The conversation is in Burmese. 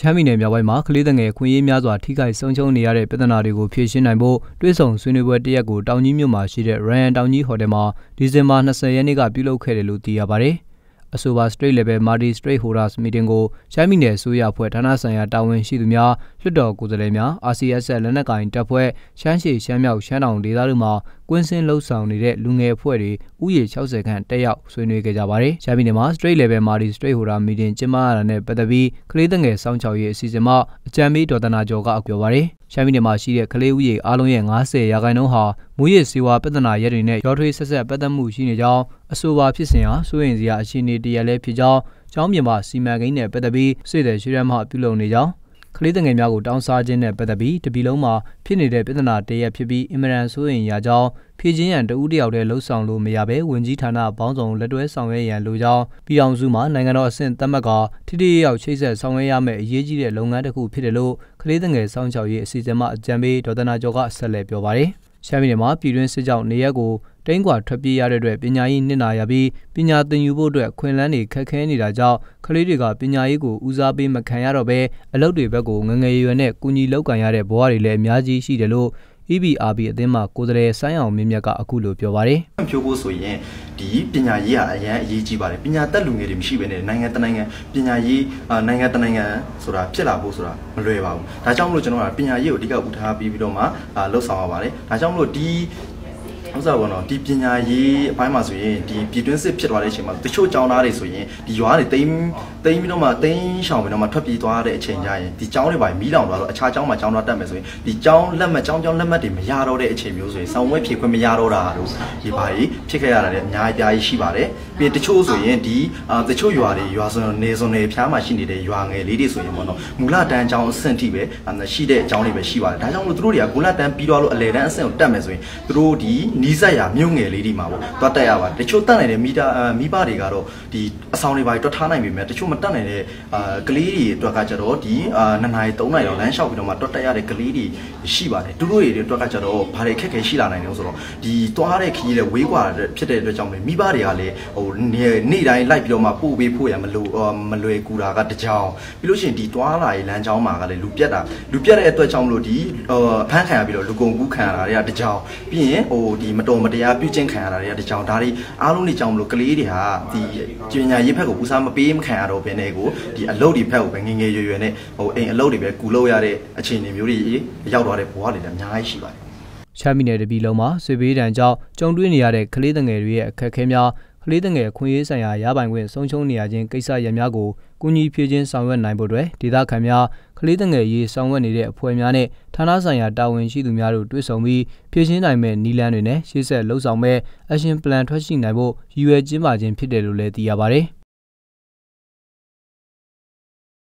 ရှမ်းပြည်နယ်မြောက်ပိုင်းမှာကလေးငယ်ခွင့်ရေးများစွာထိခိုက်ဆုံးရှုံးနေရတဲ့ပြဿနာတွေကိုဖြေရှင်းနိုင်ဖို့တွဲဆောင်ဆွေးနွေးပွဲတစ်ရက်ကိုတောင်ကြီးမြို့မှာရှိတဲ့ Ryan တောင်ကြီးဟိုတယ်မှာဒီဇင်ဘာ20ရက်နေ့ကပြုလုပ်ခဲ့တယ်လို့သိရပါတယ်။ အဆိုပါ State Level Multi Stakeholders Meeting ကိုရှမ်းပြည်နယ်အစိုးရအဖွဲ့ဌာနဆိုင်ရာတာဝန်ရှိသူများလွှတ်တော်ကိုယ်စားလှယ်များ RCS လက်နက်ကိုင်တပ်ဖွဲ့ရှမ်းရှေရှမ်းမြောက်ရှမ်းတောင်ဒေသတို့မှာကွင်းစင်းလှုပ်ဆောင်နေတဲ့လူငယ်အဖွဲ့တွေဥယျာဉ်60ခန့်တက်ရောက်ဆွေးနွေးခဲ့ကြပါတယ်။ရှမ်းပြည်နယ်မှာ State Level Multi Stakeholder Meeting ကျင်းပရတာနဲ့ပတ်သက်ပြီးကလေးတငယ်စောင့်ချောက်ရေးအစီအစဉ်မှအကြံပေးဒေါ်တနာကျော်ကပြောပါတယ်။ရှမ်းပြည်နယ်မှာရှိတဲ့ကလေးဦးရေအားလုံးရဲ့90ရာခိုင်နှုန်းဟာမူရစ်စေဝါပြဿနာရက်တွေနဲ့ရောထွေးဆက်ဆက်ပတ်သက်မှုရှိနေကြောင်းအဆိုပါဖြစ်စဉ်ဟာစိုးရင်စရာအခြေအနေတရလည်းဖြစ်ကြောင်းကျောင်းပြင်ပစီမံကိန်းနဲ့ပတ်သက်ပြီးစိတ်တဲ့ရွှေရမ်းမှပြုလုပ်နေကြောင်း ကလေးငယ်များကိုတောင်းစားခြင်းနဲ့ပတ်သက်ပြီးတပီလုံးမှာဖြစ်နေတဲ့ပြဿနာတရက်ဖြစ်ပြီးအင်မရန်ဆိုရင်ရာကြောင်းဖြည့်ချင်းရန်တဦးတယောက်တည်းလှုပ်ဆောင်လို့မရဘဲဝင်ကြီးဌာနပေါင်းစုံလက်တွဲဆောင်ရွက်ရန်လိုကြောင်းပြည်အောင်စုမှာနိုင်ငံတော်အဆင့်သတ်မှတ်ကထိထိရောက်ချိတ်ဆက်ဆောင်ရွက်ရမယ့်အရေးကြီးတဲ့လုပ်ငန်းတစ်ခုဖြစ်တယ်လို့ကလေးငယ်စောင့်ရှောက်ရေးအစီအစဉ်မှအကြံပေးဒေါ်သနာကျော်ကဆက်လက်ပြောပါတယ်ရှမ်းပြည်နယ်မှာပြည်တွင်းစစ်ကြောင့်နေရက်ကို တိန်းကွာထွက်ပြေးရတဲ့အတွက်ပညာရေးနစ်နာရပြီးပညာသင်ယူဖို့အတွက်ခွင့်လန်းတွေခက်ခဲနေတာကြောင့်ကလေးတွေကပညာရေးကိုဦးစားပေးမခံရတော့ဘဲအလုပ်တွေဘက်ကိုငငယ်ရွယ်နဲ့ကူညီလောက်ကန်ရတဲ့ဘဝတွေလည်းအများကြီးရှိတယ်လို့ EBRB အသင်းမှကိုယ်စားလှယ်ဆိုင်းအောင်မြင့်မြတ်ကအခုလိုပြောပါတယ်။ဖြိုးဖို့ဆိုရင်ဒီပညာရေးဟာအရင်အရေးကြီးပါတယ်။ပညာတတ်လူငယ်တွေမရှိဘဲနဲ့နိုင်ငံတနိုင်ငံပညာရေးနိုင်ငံတနိုင်ငံဆိုတာဖြစ်လာဖို့ဆိုတာမလွယ်ပါဘူး။ဒါကြောင့်မလို့ကျွန်တော်ကပညာရေးကိုအဓိကဦးထားပြီးပြီးတော့မှလှုပ်ဆောင်ရပါတယ်။ဒါကြောင့်မလို့ဒီ ဥစ္စာပေါ့နော်ဒီပညာရေးအပိုင်းမှာဆိုရင်ဒီပြည်တွင်းစစ်ဖြစ်သွားတဲ့အချိန်မှာတချို့ကျောင်းသားတွေဆိုရင်ဒီရွာတွေတိမ်တိမ်ပြီးတော့မှတိမ်ရှောင်ပြီးတော့မှထွက်ပြေးသွားတဲ့အချိန်ကြရင်ဒီကျောင်းတွေပါမီးလောင်သွားတော့အခြားကျောင်းမှာကျောင်းသားတက်မယ်ဆိုရင်ဒီကျောင်းလက်မှတ်ကျောင်းကျောင်းလက်မှတ်တွေမရတော့တဲ့အချိန်မျိုးဆိုရင်ဆောင်းဝဲဖြည့်ခွင့်မရတော့တာတို့ဒီပါကြီးဖြစ်ခဲ့ရတာလည်းအများကြီးရှိပါတယ်ပြီးတချို့ဆိုရင်ဒီတချို့ရွာတွေရွာစွန်နေစွန်တွေဖျားမှာရှိနေတဲ့ရွာငယ်လေးတွေဆိုရင်ပေါ့နော်မူလတန်းကျောင်းအဆင့်ထိပဲရှိတဲ့အကျောင်းတွေပဲရှိပါတယ်ဒါကြောင့်မလို့သူတို့တွေကမူလတန်းပြီးတော့လို့အလယ်တန်းအဆင့်ကိုတက်မယ်ဆိုရင်သူတို့ဒီနီးစပ်ရာမြို့ငယ်လေးတွေမှာပေါ့တွားတက်ရပါတယ်တချို့တက်နိုင်တဲ့မိတာမိဘတွေကတော့ဒီအဆောင်တွေပါတွတ်ထားနိုင်ပြီမဲ့တချို့မတက်နိုင်တဲ့အာကလေးတွေအတွက်ကကြတော့ဒီအာ2နာရီ3နာရီလောက်လမ်းလျှောက်ပြီးတော့မှတွတ်တက်ရတဲ့ကလေးတွေရှိပါတယ်သူတို့တွေအတွက်ကကြတော့ဘာတွေခက်ခဲရှိလာနိုင်လဲဆိုတော့ဒီတွားတဲ့ခကြီးတွေဝေးကွာဖြစ်တဲ့အတွက်ကြောင့်မိဘတွေကလည်းဟိုနေ့တိုင်းလိုက်ပြီးတော့မှပို့ပေးဖို့ရမလို့မလွယ်ကူတာကတကြောင်ပြီးလို့ရှိရင်ဒီတွားလာရေးလမ်းကြောင်းမှာကလည်းလူပြက်တာလူပြက်တဲ့အတွက်ကြောင့်မလို့ဒီအဖမ်းခံရပြီးတော့လူကုန်ကူးခံရတာတွေကတကြောင်ပြီးရင်ဟိုဒီမတော်မတရားပြုကျင့်ခံရတာတွေကတကြောင်ဒါတွေအားလုံးတွေကြောင့်မလို့ကလေးတွေဟာဒီပညာရေးဘက်ကိုဦးစားမပေးမခံရတော့ဘဲနဲ့ကိုဒီအလုပ်တွေဘက်ကိုပဲငငယ်ရွယ်ရွယ်နဲ့ဟိုအိမ်အလုပ်တွေပဲကူလို့ရတဲ့အခြေအနေမျိုးတွေရောက်သွားတဲ့ဘဝတွေလည်းအများကြီးရှိပါတယ်ရှမ်းပြည်နယ်တပြည်လုံးမှာဆွေဘေးဒဏ်ကြောင့်ကြုံတွေ့နေရတဲ့ကလေးငယ်တွေရဲ့အခက်အခဲများ ကလေးငယ်ခွင့်ရေးဆိုင်ရာရပိုင်ခွင့်ဆုံးရှုံးနေရခြင်းကိစ္စရပ်များကိုကုညီဖြည့်ခြင်းဆောင်ရွက်နိုင်ဖို့အတွက်ဒေသခံများကလေးငယ်ရေးဆောင်ရွက်နေတဲ့အဖွဲ့များနဲ့ဌာနဆိုင်ရာတာဝန်ရှိသူများတို့တွေ့ဆုံပြီးဖြည့်ရှင်းနိုင်မဲ့နည်းလမ်းတွေနဲ့ရှေ့ဆက်လှုပ်ဆောင်မဲ့ action plan ထွက်ရှိနိုင်ဖို့ရည်ရွယ်ကျင်းပခြင်းဖြစ်တယ်လို့လည်းသိရပါတယ်